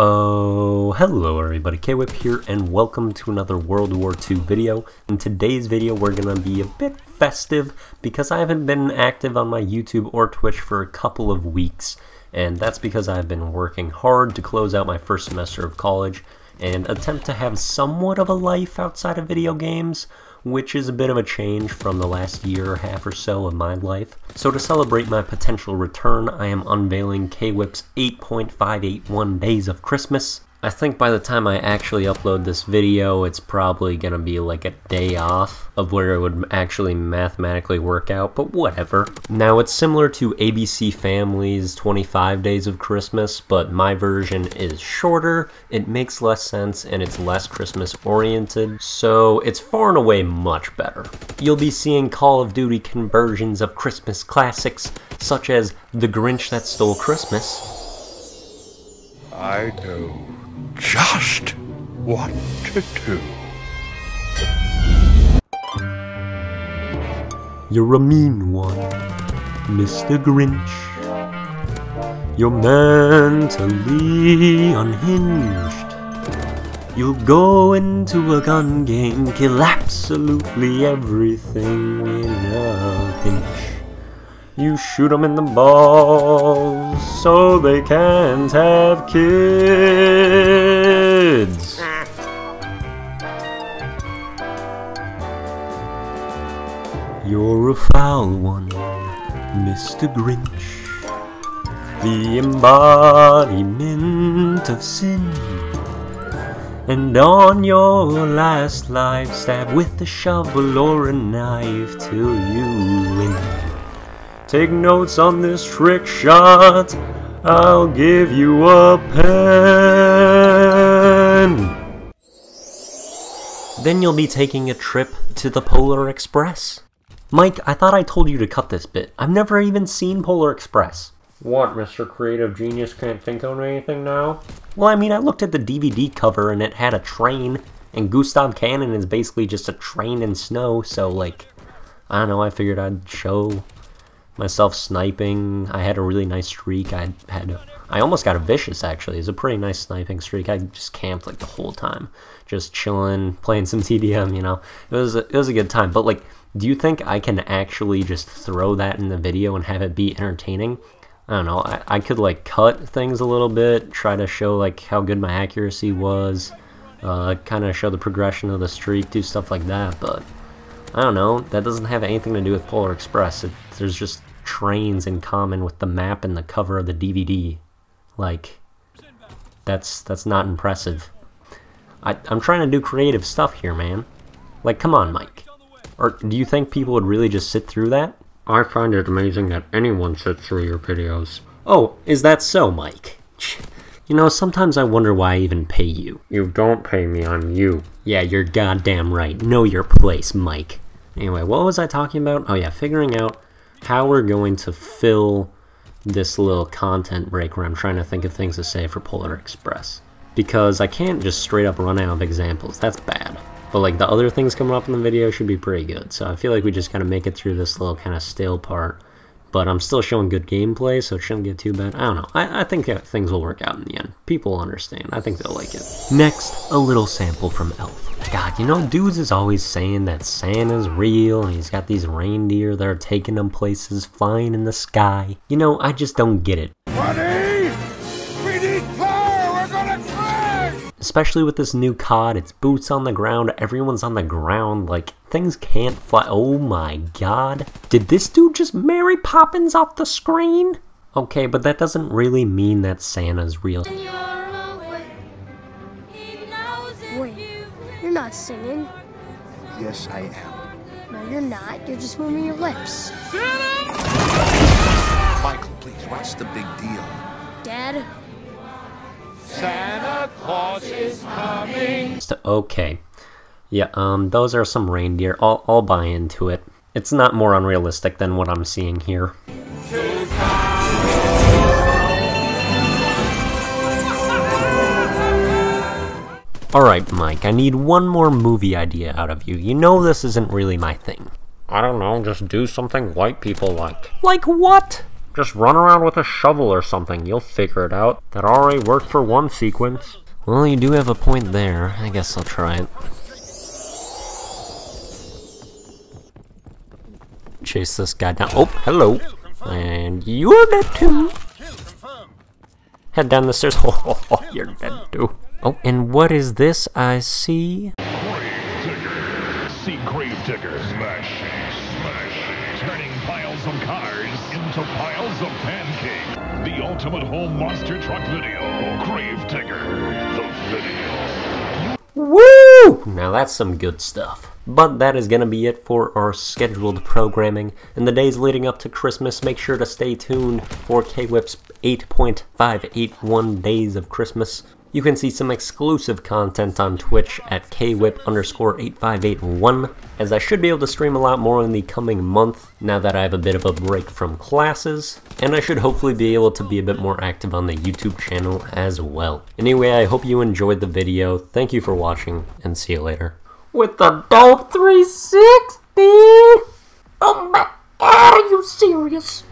Oh, hello everybody, KWIP here, and welcome to another World War II video. In today's video, we're gonna be a bit festive, because I haven't been active on my YouTube or Twitch for a couple of weeks, and that's because I've been working hard to close out my first semester of college, and attempt to have somewhat of a life outside of video games, which is a bit of a change from the last year or half or so of my life. So to celebrate my potential return, I am unveiling KWIP's 8.581 Days of Christmas, I think by the time I actually upload this video, it's probably gonna be like a day off of where it would actually mathematically work out, but whatever. Now, it's similar to ABC Family's 25 Days of Christmas, but my version is shorter, it makes less sense, and it's less Christmas oriented, so it's far and away much better. You'll be seeing Call of Duty conversions of Christmas classics, such as The Grinch That Stole Christmas, I know just what to do. You're a mean one, Mr. Grinch. You're mentally unhinged. You'll go into a gun game, kill absolutely everything in a pinch. You shoot 'em in the balls so they can't have kids. You're a foul one, Mr. Grinch. The embodiment of sin. And on your last life, stab with a shovel or a knife till you win. Take notes on this trick shot. I'll give you a pen. Then you'll be taking a trip to the Polar Express. Mike, I thought I told you to cut this bit. I've never even seen Polar Express. What, Mr. Creative Genius can't think of anything now? Well, I mean, I looked at the DVD cover and it had a train, and Gustav Cannon is basically just a train in snow, so, like, I don't know, I figured I'd show myself sniping. I had a really nice streak. I had, I almost got a vicious actually. It's a pretty nice sniping streak. I just camped like the whole time, just chilling, playing some TDM. You know, it was a, it was a good time. But like, do you think I can actually just throw that in the video and have it be entertaining? I don't know. I, I could like cut things a little bit, try to show like how good my accuracy was, uh, kind of show the progression of the streak, do stuff like that. But I don't know. That doesn't have anything to do with Polar Express. It, there's just trains in common with the map and the cover of the DVD. Like, that's that's not impressive. I, I'm trying to do creative stuff here, man. Like, come on, Mike. Or do you think people would really just sit through that? I find it amazing that anyone sits through your videos. Oh, is that so, Mike? You know, sometimes I wonder why I even pay you. You don't pay me, I'm you. Yeah, you're goddamn right. Know your place, Mike. Anyway, what was I talking about? Oh yeah, figuring out how we're going to fill this little content break where I'm trying to think of things to say for Polar Express. Because I can't just straight up run out of examples, that's bad. But like the other things coming up in the video should be pretty good, so I feel like we just gotta make it through this little kind of stale part. But I'm still showing good gameplay, so it shouldn't get too bad. I don't know. I, I think things will work out in the end. People will understand. I think they'll like it. Next, a little sample from Elf. God, you know, dudes is always saying that Santa's real and he's got these reindeer that are taking him places, flying in the sky. You know, I just don't get it. Especially with this new COD, it's boots on the ground, everyone's on the ground, like, things can't fly. Oh my god. Did this dude just Mary Poppins off the screen? Okay, but that doesn't really mean that Santa's real. Wait, you're not singing. Yes, I am. No, you're not. You're just moving your lips. Michael, please, what's the big deal? Dad, Santa Claus is coming! So- Okay. Yeah, um, those are some reindeer. I'll, I'll buy into it. It's not more unrealistic than what I'm seeing here. Alright, Mike, I need one more movie idea out of you. You know this isn't really my thing. I don't know, just do something white people like. Like what? Just run around with a shovel or something. You'll figure it out. That already worked for one sequence. Well, you do have a point there. I guess I'll try it. Chase this guy down. Oh, hello. And you're dead too. Head down the stairs. Oh, you're dead too. Oh, and what is this I see? Digger. See Gravedigger. Smash, smash. Of cars into piles of pancakes. The ultimate home monster truck video. The video. Woo! Now that's some good stuff. But that is going to be it for our scheduled programming. In the days leading up to Christmas, make sure to stay tuned for KWIP's 8.581 Days of Christmas. You can see some exclusive content on Twitch at kwip underscore 8581, as I should be able to stream a lot more in the coming month now that I have a bit of a break from classes, and I should hopefully be able to be a bit more active on the YouTube channel as well. Anyway, I hope you enjoyed the video, thank you for watching, and see you later. With the dope 360! Oh my god, are you serious?